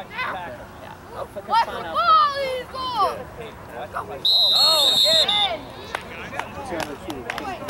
Watch the tackle. Yeah. Oh, put the What? up. Oh, he's yeah.